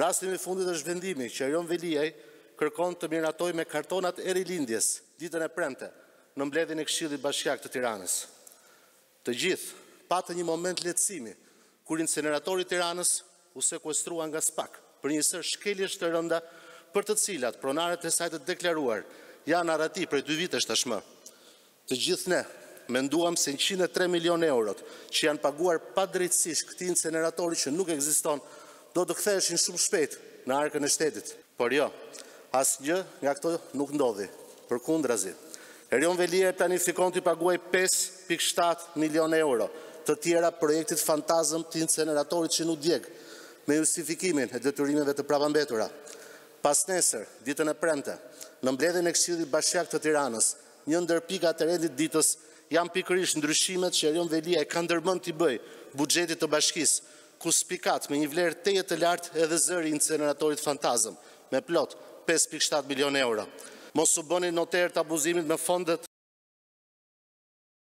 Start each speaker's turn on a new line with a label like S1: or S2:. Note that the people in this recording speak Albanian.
S1: Rasti më i fundit është vendimi që Erion Veliaj kërkon të miratojë me kartonat e Rilindjes ditën e premte në mbledhjen e Këshillit Bashkiak të Tiranës. Të gjithë patëm një moment lehtësimi kur inceneratori i Tiranës u sekuestrua nga spak për një sërë shkeljesh të rënda për të cilat pronarët e saj të deklaruar janë në arrati prej dy vitesh tashmë. Të gjithë ne menduam se njëqind e tre milionë eurot që janë paguar padrejtësisht këtij inceneratori që nuk ekziston do të ktheheshin shumë shpejt në arkën e shtetit. Por jo, asnjë nga këto nuk ndodhi. Përkundrazi, Erion Veliaj planifikon t'i paguajë pesë pikë shtatë milionë euro të tjera projektit fantazëm të inceneratorit që nuk djeg, me justifikimin e detyrimeve të prapambetura. Pasnesër, ditën e premte, në mbledhjen e Këshillit Bashkiak të Tiranës, Një ndër pikat e rendit të ditës janë pikërisht ndryshimet që Erion Veliaj ka ndërmend t'i bëjë buxhetit të bashkisë, ku spikat me një vlerë tejet të lartë edhe zëri i inceneratorit fantazëm, me plot pesë pikë shtatë milionë euro. Mos u bëni noterë të abuzimit me fondet.